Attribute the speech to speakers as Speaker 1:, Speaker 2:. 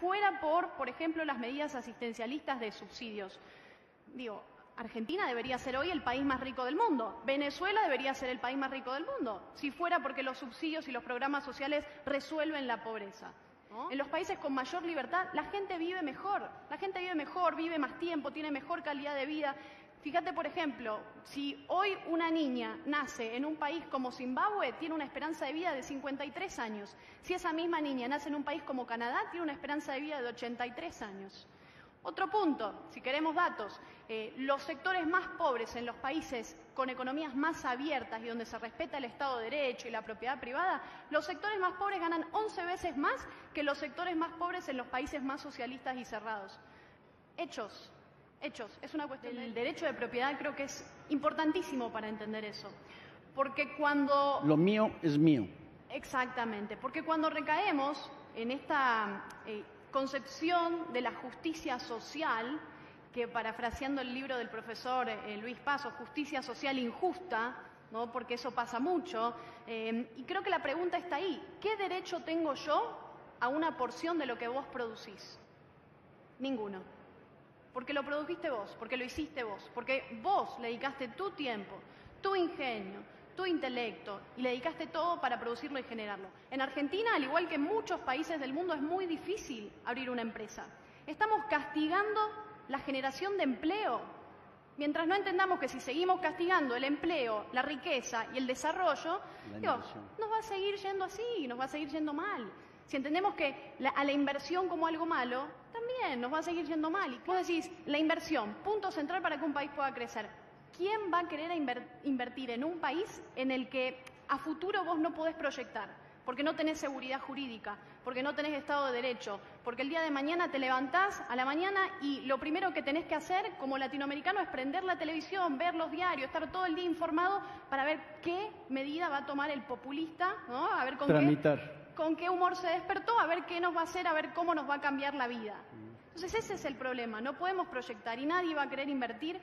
Speaker 1: fuera por, por ejemplo, las medidas asistencialistas de subsidios. Digo, Argentina debería ser hoy el país más rico del mundo. Venezuela debería ser el país más rico del mundo, si fuera porque los subsidios y los programas sociales resuelven la pobreza. En los países con mayor libertad, la gente vive mejor. La gente vive mejor, vive más tiempo, tiene mejor calidad de vida. Fíjate, por ejemplo, si hoy una niña nace en un país como Zimbabue, tiene una esperanza de vida de 53 años. Si esa misma niña nace en un país como Canadá, tiene una esperanza de vida de 83 años. Otro punto, si queremos datos, eh, los sectores más pobres en los países con economías más abiertas y donde se respeta el Estado de Derecho y la propiedad privada, los sectores más pobres ganan 11 veces más que los sectores más pobres en los países más socialistas y cerrados. Hechos, hechos. Es una cuestión del derecho de propiedad, creo que es importantísimo para entender eso. Porque cuando...
Speaker 2: Lo mío es mío.
Speaker 1: Exactamente, porque cuando recaemos en esta... Eh, concepción de la justicia social, que parafraseando el libro del profesor eh, Luis Paso, justicia social injusta, ¿no? porque eso pasa mucho, eh, y creo que la pregunta está ahí, ¿qué derecho tengo yo a una porción de lo que vos producís? Ninguno. Porque lo produjiste vos, porque lo hiciste vos, porque vos le dedicaste tu tiempo, tu ingenio, tu intelecto y le dedicaste todo para producirlo y generarlo. En Argentina, al igual que en muchos países del mundo, es muy difícil abrir una empresa. Estamos castigando la generación de empleo. Mientras no entendamos que si seguimos castigando el empleo, la riqueza y el desarrollo, nos va a seguir yendo así, nos va a seguir yendo mal. Si entendemos que a la inversión como algo malo, también nos va a seguir yendo mal. Y vos decís, la inversión, punto central para que un país pueda crecer. ¿quién va a querer invertir en un país en el que a futuro vos no podés proyectar? Porque no tenés seguridad jurídica, porque no tenés Estado de Derecho, porque el día de mañana te levantás a la mañana y lo primero que tenés que hacer como latinoamericano es prender la televisión, ver los diarios, estar todo el día informado para ver qué medida va a tomar el populista, ¿no? A ver con qué, con qué humor se despertó, a ver qué nos va a hacer, a ver cómo nos va a cambiar la vida. Entonces ese es el problema, no podemos proyectar y nadie va a querer invertir.